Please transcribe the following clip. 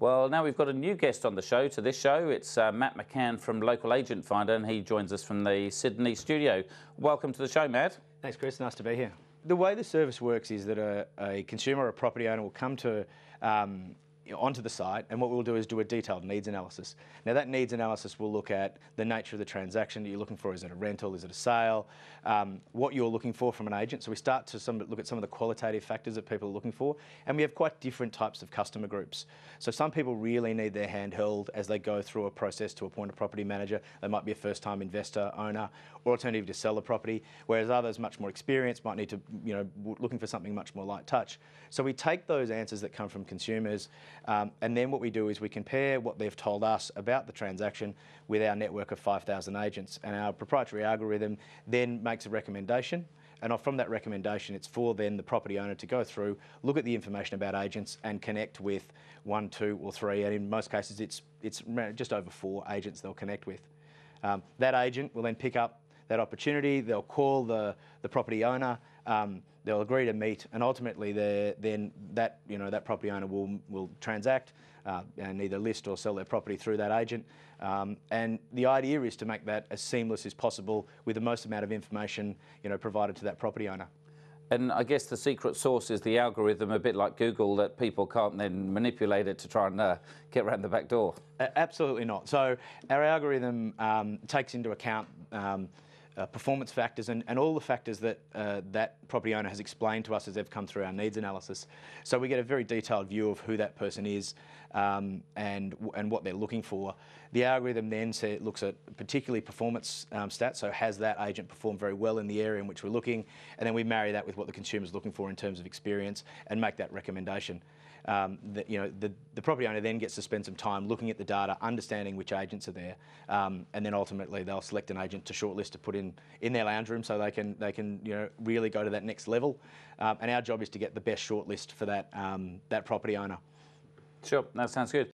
Well, now we've got a new guest on the show to this show. It's uh, Matt McCann from Local Agent Finder, and he joins us from the Sydney studio. Welcome to the show, Matt. Thanks, Chris. Nice to be here. The way the service works is that a, a consumer or a property owner will come to um, onto the site, and what we'll do is do a detailed needs analysis. Now, that needs analysis will look at the nature of the transaction that you're looking for. Is it a rental? Is it a sale? Um, what you're looking for from an agent. So we start to some, look at some of the qualitative factors that people are looking for, and we have quite different types of customer groups. So some people really need their hand held as they go through a process to appoint a property manager. They might be a first-time investor, owner, or alternative to sell the property, whereas others, much more experienced, might need to, you know, looking for something much more light touch. So we take those answers that come from consumers um, and then what we do is we compare what they've told us about the transaction with our network of 5,000 agents. And our proprietary algorithm then makes a recommendation. And from that recommendation, it's for then the property owner to go through, look at the information about agents and connect with one, two, or three. And in most cases, it's, it's just over four agents they'll connect with. Um, that agent will then pick up that opportunity. They'll call the, the property owner. Um, they'll agree to meet, and ultimately, then that you know that property owner will will transact uh, and either list or sell their property through that agent. Um, and the idea is to make that as seamless as possible with the most amount of information you know provided to that property owner. And I guess the secret sauce is the algorithm, a bit like Google, that people can't then manipulate it to try and uh, get around the back door. Uh, absolutely not. So our algorithm um, takes into account um, uh, performance factors and, and all the factors that uh, that property owner has explained to us as they've come through our needs analysis. So we get a very detailed view of who that person is um, and and what they're looking for. The algorithm then say, looks at particularly performance um, stats. So has that agent performed very well in the area in which we're looking, and then we marry that with what the consumer is looking for in terms of experience and make that recommendation um, the, you know, the, the, property owner then gets to spend some time looking at the data, understanding which agents are there, um, and then ultimately they'll select an agent to shortlist to put in in their lounge room so they can they can you know really go to that next level. Um, and our job is to get the best shortlist for that um, that property owner. Sure, that sounds good.